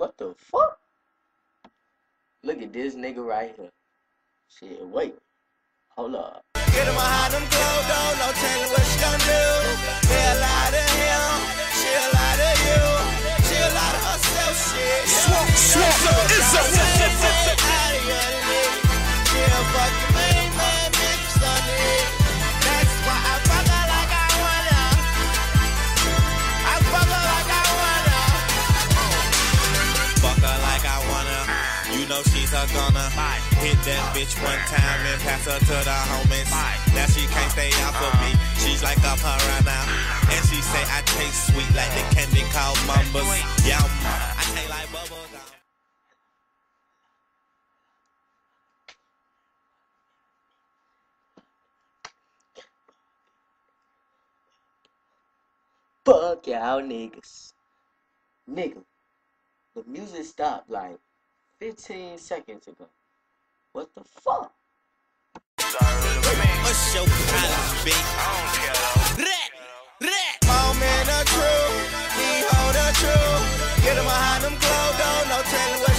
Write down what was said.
What the fuck? Look at this nigga right here. Shit, wait. Hold up. Know she's a gunner. Hit that bitch one time and pass her to the homies. Now she can't stay out for me. She's like a piranha. And she say I taste sweet like the candy called Mambas. Yum. I taste like. Fuck y'all niggas. Nigga, the music stopped like 15 seconds ago. What the fuck? What's your bitch? Rat, rat. Oh man, the truth. He hold truth. Get him behind them don't